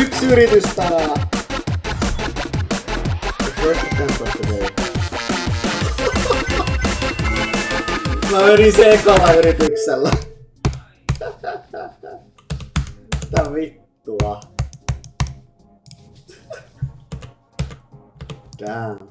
Yksi yritys tänään. Mä menin se ekalla yrityksellä. Mitä vittua? Damn.